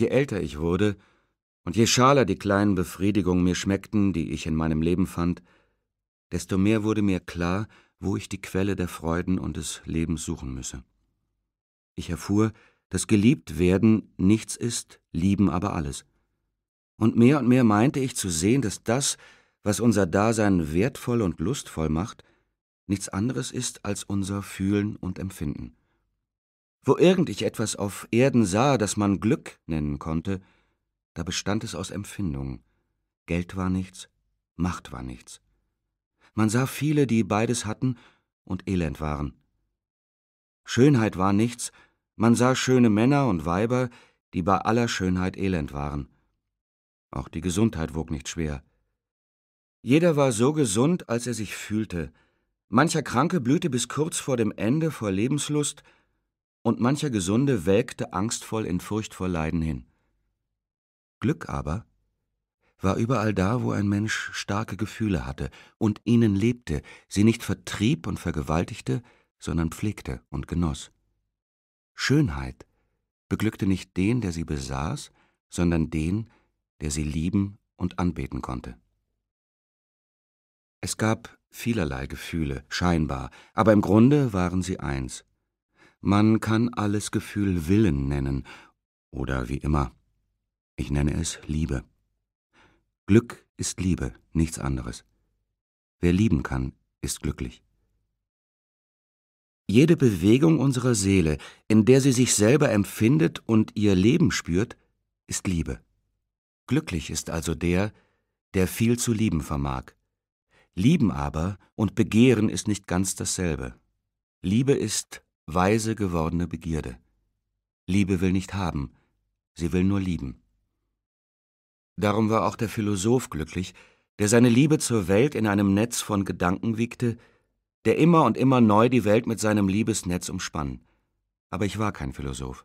Je älter ich wurde und je schaler die kleinen Befriedigungen mir schmeckten, die ich in meinem Leben fand, desto mehr wurde mir klar, wo ich die Quelle der Freuden und des Lebens suchen müsse. Ich erfuhr, dass geliebt werden nichts ist, lieben aber alles. Und mehr und mehr meinte ich zu sehen, dass das, was unser Dasein wertvoll und lustvoll macht, nichts anderes ist als unser Fühlen und Empfinden. Wo irgend ich etwas auf Erden sah, das man Glück nennen konnte, da bestand es aus Empfindungen. Geld war nichts, Macht war nichts. Man sah viele, die beides hatten und elend waren. Schönheit war nichts, man sah schöne Männer und Weiber, die bei aller Schönheit elend waren. Auch die Gesundheit wog nicht schwer. Jeder war so gesund, als er sich fühlte. Mancher Kranke blühte bis kurz vor dem Ende vor Lebenslust, und mancher Gesunde welkte angstvoll in Furcht vor Leiden hin. Glück aber war überall da, wo ein Mensch starke Gefühle hatte und ihnen lebte, sie nicht vertrieb und vergewaltigte, sondern pflegte und genoss. Schönheit beglückte nicht den, der sie besaß, sondern den, der sie lieben und anbeten konnte. Es gab vielerlei Gefühle, scheinbar, aber im Grunde waren sie eins. Man kann alles Gefühl Willen nennen, oder wie immer. Ich nenne es Liebe. Glück ist Liebe, nichts anderes. Wer lieben kann, ist glücklich. Jede Bewegung unserer Seele, in der sie sich selber empfindet und ihr Leben spürt, ist Liebe. Glücklich ist also der, der viel zu lieben vermag. Lieben aber und Begehren ist nicht ganz dasselbe. Liebe ist weise gewordene Begierde. Liebe will nicht haben, sie will nur lieben. Darum war auch der Philosoph glücklich, der seine Liebe zur Welt in einem Netz von Gedanken wiegte, der immer und immer neu die Welt mit seinem Liebesnetz umspann. Aber ich war kein Philosoph.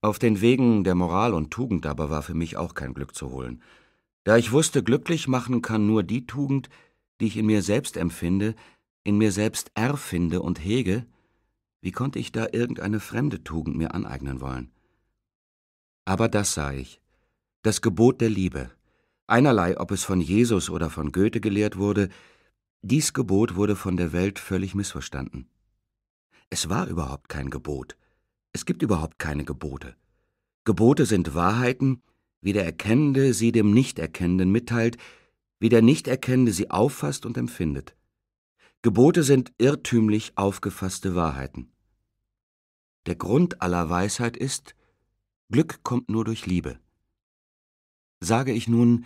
Auf den Wegen der Moral und Tugend aber war für mich auch kein Glück zu holen. Da ich wusste, glücklich machen kann nur die Tugend, die ich in mir selbst empfinde, in mir selbst erfinde und hege, wie konnte ich da irgendeine fremde Tugend mir aneignen wollen? Aber das sah ich, das Gebot der Liebe, einerlei, ob es von Jesus oder von Goethe gelehrt wurde, dies Gebot wurde von der Welt völlig missverstanden. Es war überhaupt kein Gebot. Es gibt überhaupt keine Gebote. Gebote sind Wahrheiten, wie der Erkennende sie dem Nichterkennenden mitteilt, wie der Nichterkennende sie auffasst und empfindet. Gebote sind irrtümlich aufgefasste Wahrheiten. Der Grund aller Weisheit ist, Glück kommt nur durch Liebe. Sage ich nun,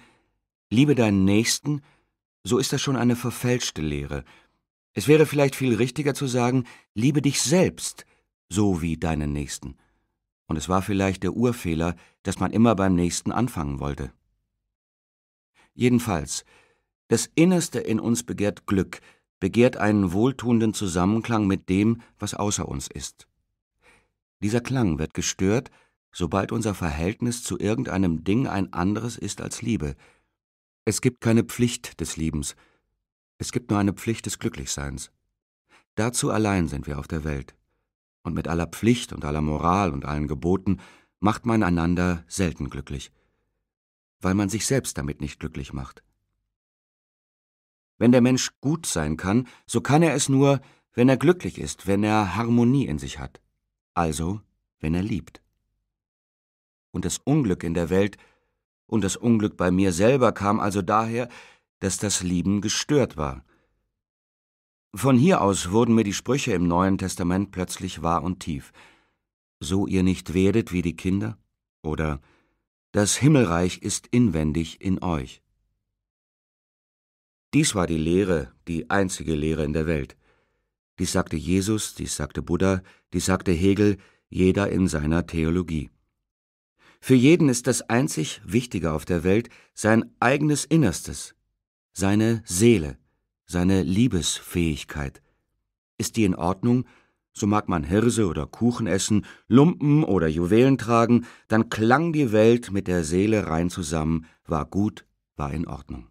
liebe deinen Nächsten, so ist das schon eine verfälschte Lehre. Es wäre vielleicht viel richtiger zu sagen, liebe dich selbst, so wie deinen Nächsten. Und es war vielleicht der Urfehler, dass man immer beim Nächsten anfangen wollte. Jedenfalls, das Innerste in uns begehrt Glück, begehrt einen wohltuenden Zusammenklang mit dem, was außer uns ist. Dieser Klang wird gestört, sobald unser Verhältnis zu irgendeinem Ding ein anderes ist als Liebe, es gibt keine Pflicht des Liebens, es gibt nur eine Pflicht des Glücklichseins. Dazu allein sind wir auf der Welt. Und mit aller Pflicht und aller Moral und allen Geboten macht man einander selten glücklich, weil man sich selbst damit nicht glücklich macht. Wenn der Mensch gut sein kann, so kann er es nur, wenn er glücklich ist, wenn er Harmonie in sich hat, also wenn er liebt. Und das Unglück in der Welt und das Unglück bei mir selber kam also daher, dass das Lieben gestört war. Von hier aus wurden mir die Sprüche im Neuen Testament plötzlich wahr und tief. So ihr nicht werdet wie die Kinder? Oder das Himmelreich ist inwendig in euch. Dies war die Lehre, die einzige Lehre in der Welt. Dies sagte Jesus, dies sagte Buddha, dies sagte Hegel, jeder in seiner Theologie. Für jeden ist das einzig Wichtige auf der Welt sein eigenes Innerstes, seine Seele, seine Liebesfähigkeit. Ist die in Ordnung, so mag man Hirse oder Kuchen essen, Lumpen oder Juwelen tragen, dann klang die Welt mit der Seele rein zusammen, war gut, war in Ordnung.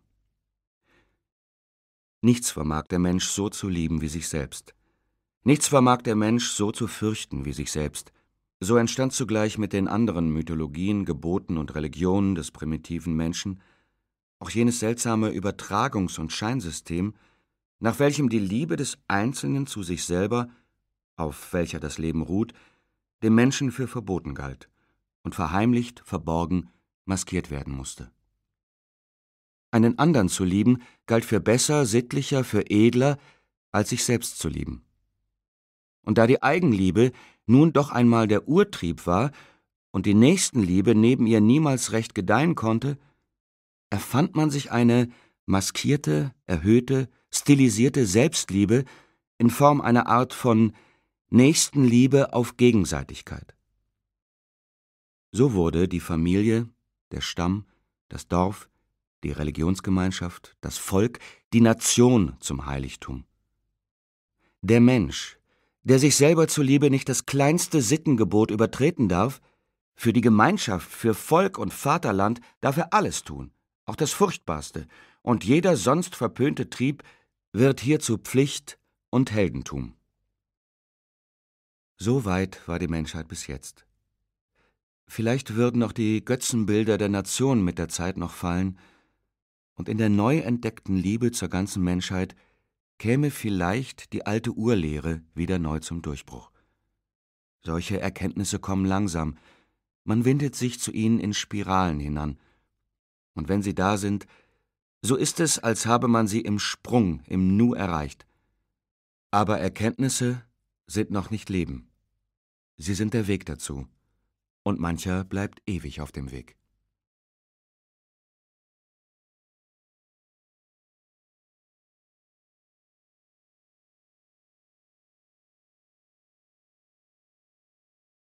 Nichts vermag der Mensch so zu lieben wie sich selbst. Nichts vermag der Mensch so zu fürchten wie sich selbst. So entstand zugleich mit den anderen Mythologien, Geboten und Religionen des primitiven Menschen auch jenes seltsame Übertragungs- und Scheinsystem, nach welchem die Liebe des Einzelnen zu sich selber, auf welcher das Leben ruht, dem Menschen für verboten galt und verheimlicht, verborgen, maskiert werden musste. Einen anderen zu lieben galt für besser, sittlicher, für edler, als sich selbst zu lieben. Und da die Eigenliebe nun doch einmal der Urtrieb war und die Nächstenliebe neben ihr niemals recht gedeihen konnte, erfand man sich eine maskierte, erhöhte, stilisierte Selbstliebe in Form einer Art von Nächstenliebe auf Gegenseitigkeit. So wurde die Familie, der Stamm, das Dorf, die Religionsgemeinschaft, das Volk, die Nation zum Heiligtum. Der Mensch, der sich selber zuliebe nicht das kleinste Sittengebot übertreten darf, für die Gemeinschaft, für Volk und Vaterland darf er alles tun, auch das Furchtbarste, und jeder sonst verpönte Trieb wird hierzu Pflicht und Heldentum. So weit war die Menschheit bis jetzt. Vielleicht würden auch die Götzenbilder der Nation mit der Zeit noch fallen, und in der neu entdeckten Liebe zur ganzen Menschheit käme vielleicht die alte Urlehre wieder neu zum Durchbruch. Solche Erkenntnisse kommen langsam, man windet sich zu ihnen in Spiralen hinan, und wenn sie da sind, so ist es, als habe man sie im Sprung, im Nu erreicht. Aber Erkenntnisse sind noch nicht Leben. Sie sind der Weg dazu, und mancher bleibt ewig auf dem Weg.